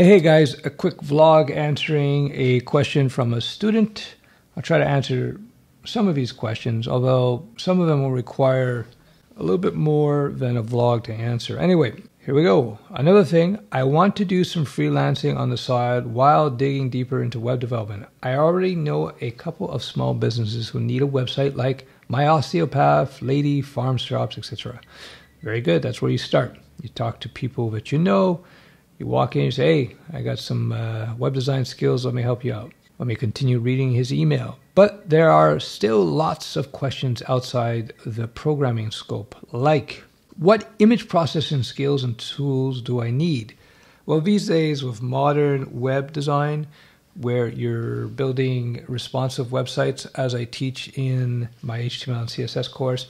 Hey guys, a quick vlog answering a question from a student. I'll try to answer some of these questions, although some of them will require a little bit more than a vlog to answer. Anyway, here we go. Another thing, I want to do some freelancing on the side while digging deeper into web development. I already know a couple of small businesses who need a website like My Osteopath, Lady, Farm Shops, etc. Very good. That's where you start. You talk to people that you know. You walk in and say, Hey, I got some uh, web design skills. Let me help you out. Let me continue reading his email. But there are still lots of questions outside the programming scope, like what image processing skills and tools do I need? Well, these days with modern web design, where you're building responsive websites, as I teach in my HTML and CSS course,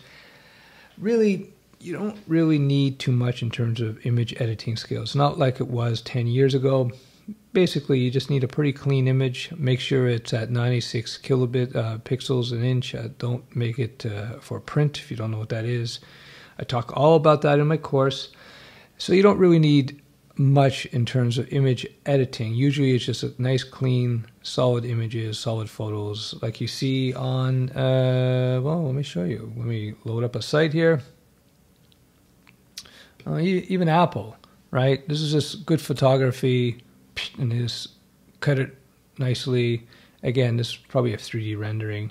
really you don't really need too much in terms of image editing skills. Not like it was 10 years ago. Basically, you just need a pretty clean image. Make sure it's at 96 kilobit uh, pixels an inch. Uh, don't make it uh, for print if you don't know what that is. I talk all about that in my course. So you don't really need much in terms of image editing. Usually it's just a nice, clean, solid images, solid photos like you see on, uh, well, let me show you. Let me load up a site here uh, even Apple, right? This is just good photography, and just cut it nicely. Again, this is probably a 3D rendering,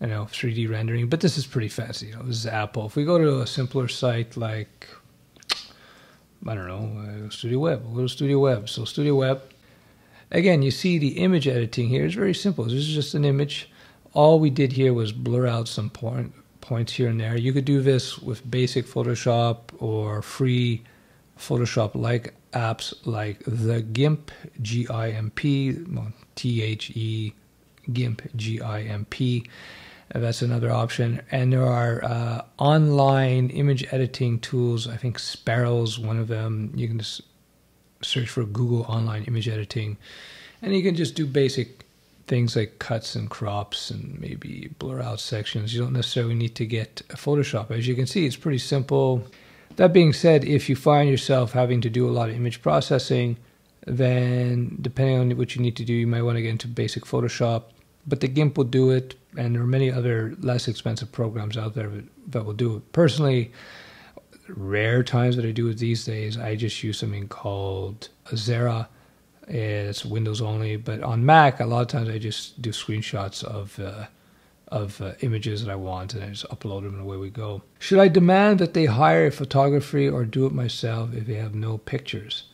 you know, 3D rendering, but this is pretty fancy. You know, this is Apple. If we go to a simpler site like, I don't know, uh, Studio Web, we'll go to Studio Web. So Studio Web, again, you see the image editing here is very simple. This is just an image. All we did here was blur out some point, points here and there. You could do this with basic Photoshop or free Photoshop like apps like the GIMP, GIMP, G I M P. That's another option. And there are uh, online image editing tools. I think Sparrow's one of them. You can just search for Google online image editing, and you can just do basic things like cuts and crops and maybe blur out sections. You don't necessarily need to get a Photoshop. As you can see, it's pretty simple. That being said, if you find yourself having to do a lot of image processing, then depending on what you need to do, you might want to get into basic Photoshop. But the GIMP will do it, and there are many other less expensive programs out there that will do it. Personally, rare times that I do it these days, I just use something called Xara it's Windows only, but on Mac, a lot of times I just do screenshots of uh, of uh, images that I want and I just upload them and away we go. Should I demand that they hire a photography or do it myself if they have no pictures?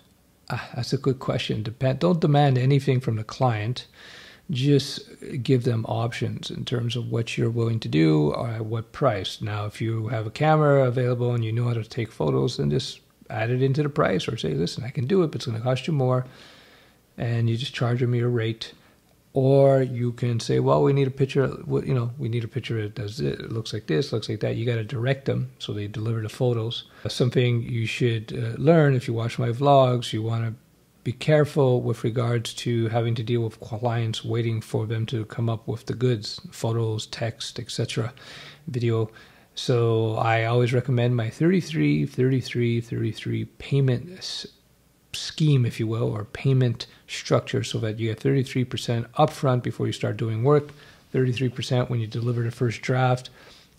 Ah, that's a good question. Depend. Don't demand anything from the client. Just give them options in terms of what you're willing to do or at what price. Now, if you have a camera available and you know how to take photos, then just add it into the price or say, listen, I can do it, but it's going to cost you more and you just charge them your rate. Or you can say, well, we need a picture, you know, we need a picture that does it, it looks like this, looks like that. You got to direct them so they deliver the photos. Something you should uh, learn if you watch my vlogs, you want to be careful with regards to having to deal with clients waiting for them to come up with the goods, photos, text, etc., video. So I always recommend my 33, 33, 33 payment scheme, if you will, or payment structure so that you get 33% upfront before you start doing work, 33% when you deliver the first draft,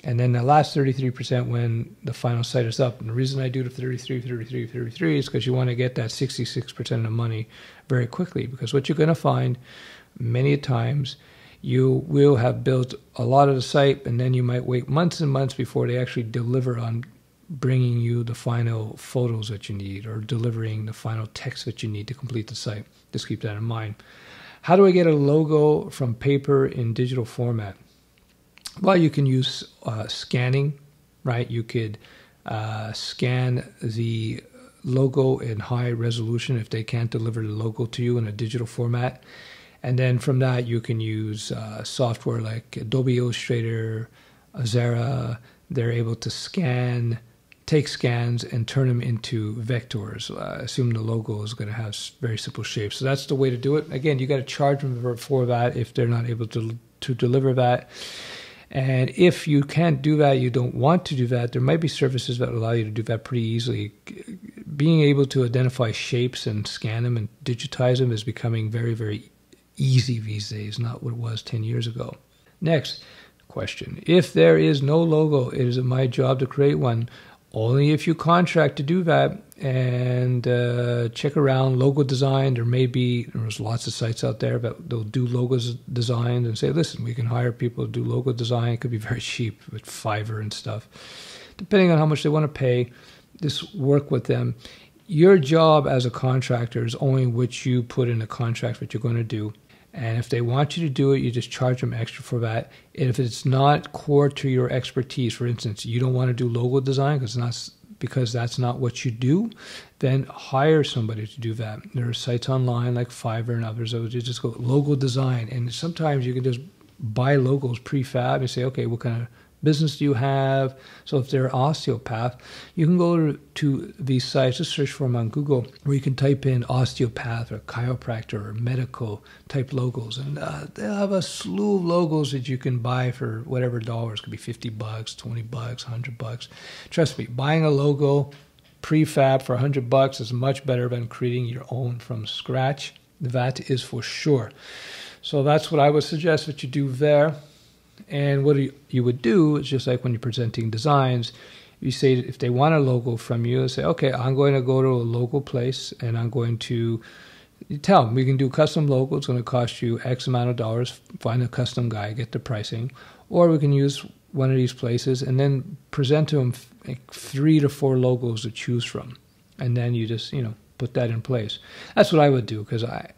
and then the last 33% when the final site is up. And the reason I do the 33, 33, 33 is because you want to get that 66% of the money very quickly. Because what you're going to find many times, you will have built a lot of the site, and then you might wait months and months before they actually deliver on bringing you the final photos that you need or delivering the final text that you need to complete the site. Just keep that in mind. How do I get a logo from paper in digital format? Well, you can use uh, scanning, right? You could uh, scan the logo in high resolution if they can't deliver the logo to you in a digital format. And then from that, you can use uh, software like Adobe Illustrator, Xara. They're able to scan take scans and turn them into vectors. Uh, assume the logo is going to have very simple shapes. So that's the way to do it. Again, you got to charge them for, that if they're not able to to deliver that. And if you can't do that, you don't want to do that, there might be services that allow you to do that pretty easily. Being able to identify shapes and scan them and digitize them is becoming very, very easy these days, not what it was 10 years ago. Next question If there is no logo, it is my job to create one. Only if you contract to do that and uh, check around logo design. There may be there's lots of sites out there that they'll do logos design and say, listen, we can hire people to do logo design. It could be very cheap with Fiverr and stuff, depending on how much they want to pay. Just work with them. Your job as a contractor is only what you put in a contract what you're going to do. And if they want you to do it, you just charge them extra for that. And if it's not core to your expertise, for instance, you don't want to do logo design because not because that's not what you do, then hire somebody to do that. There are sites online like Fiverr and others that would just go logo design, and sometimes you can just buy logos prefab and say, okay, what kind of business do you have? So if they're osteopath, you can go to these sites, just search for them on Google, where you can type in osteopath or chiropractor or medical type logos. And uh, they'll have a slew of logos that you can buy for whatever dollars. It could be 50 bucks, 20 bucks, 100 bucks. Trust me, buying a logo prefab for 100 bucks is much better than creating your own from scratch. That is for sure. So that's what I would suggest that you do there. And what you would do is just like when you're presenting designs, you say if they want a logo from you, say, okay, I'm going to go to a local place and I'm going to tell them we can do custom logo. It's going to cost you X amount of dollars. Find a custom guy, get the pricing, or we can use one of these places and then present to them like three to four logos to choose from, and then you just you know put that in place. That's what I would do because I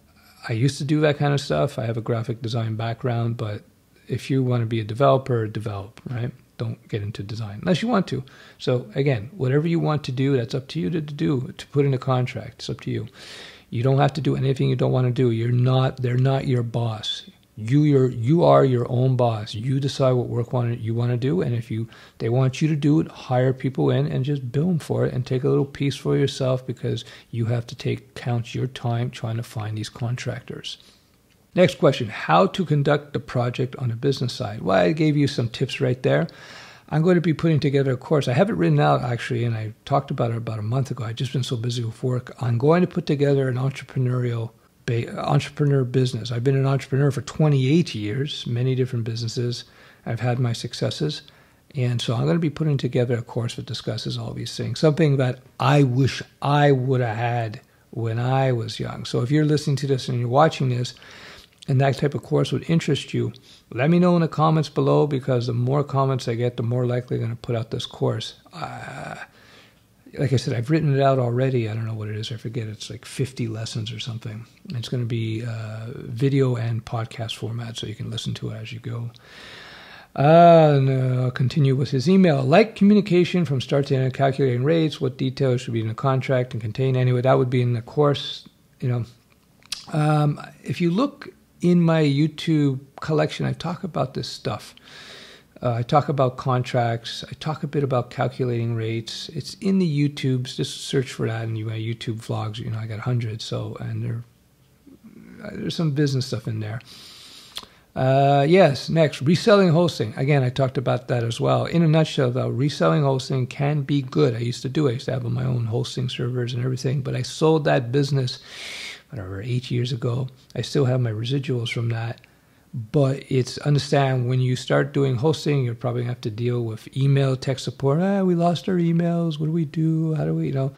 I used to do that kind of stuff. I have a graphic design background, but if you want to be a developer, develop, right? Don't get into design unless you want to. So again, whatever you want to do, that's up to you to, to do, to put in a contract. It's up to you. You don't have to do anything you don't want to do. You're not, they're not your boss. You, you're, you are your own boss. You decide what work want, you want to do. And if you, they want you to do it, hire people in and just bill them for it and take a little piece for yourself because you have to take, count your time trying to find these contractors. Next question How to conduct the project on the business side? Well, I gave you some tips right there. I'm going to be putting together a course. I have it written out actually, and I talked about it about a month ago. I've just been so busy with work. I'm going to put together an entrepreneurial entrepreneur business. I've been an entrepreneur for 28 years, many different businesses. I've had my successes. And so I'm going to be putting together a course that discusses all these things, something that I wish I would have had when I was young. So if you're listening to this and you're watching this, and that type of course would interest you, let me know in the comments below because the more comments I get, the more likely I'm going to put out this course. Uh, like I said, I've written it out already. I don't know what it is. I forget. It's like 50 lessons or something. It's going to be uh, video and podcast format, so you can listen to it as you go. Uh, and continue with his email. Like communication from start to end, calculating rates, what details should be in the contract and contain. Anyway, that would be in the course. You know, um, if you look in my YouTube collection, I talk about this stuff. Uh, I talk about contracts. I talk a bit about calculating rates. It's in the YouTubes. Just search for that in my YouTube vlogs. You know, I got hundreds. So, and there, uh, there's some business stuff in there. Uh, yes, next, reselling hosting. Again, I talked about that as well. In a nutshell, though, reselling hosting can be good. I used to do it. I used to have my own hosting servers and everything, but I sold that business whatever, eight years ago. I still have my residuals from that. But it's understand when you start doing hosting, you're probably gonna have to deal with email, tech support. Ah, we lost our emails. What do we do? How do we, you know?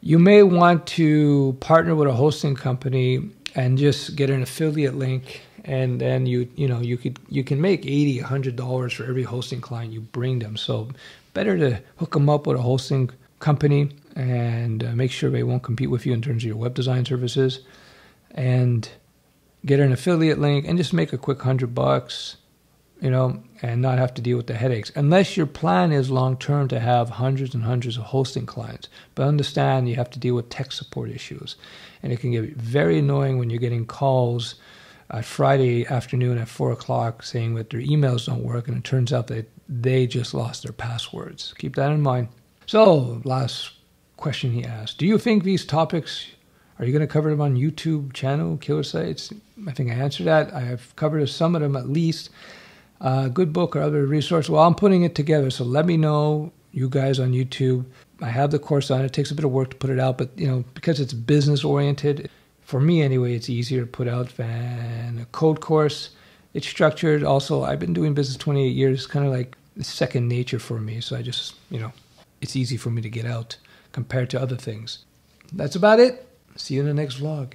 You may want to partner with a hosting company and just get an affiliate link and then you you know you could you can make 80 100 dollars for every hosting client you bring them so better to hook them up with a hosting company and uh, make sure they won't compete with you in terms of your web design services. And get an affiliate link and just make a quick hundred bucks you know and not have to deal with the headaches. Unless your plan is long term to have hundreds and hundreds of hosting clients. But understand you have to deal with tech support issues. And it can get very annoying when you're getting calls at friday afternoon at four o'clock saying that their emails don't work and it turns out that they just lost their passwords. Keep that in mind. So last question he asked. Do you think these topics are you going to cover them on YouTube channel, Killer Sites? I think I answered that. I have covered some of them at least. uh, good book or other resource. Well, I'm putting it together, so let me know, you guys on YouTube. I have the course on. It takes a bit of work to put it out, but you know because it's business oriented, for me anyway, it's easier to put out than a code course. It's structured. Also, I've been doing business 28 years, kind of like second nature for me. So I just, you know, it's easy for me to get out compared to other things. That's about it. See you in the next vlog.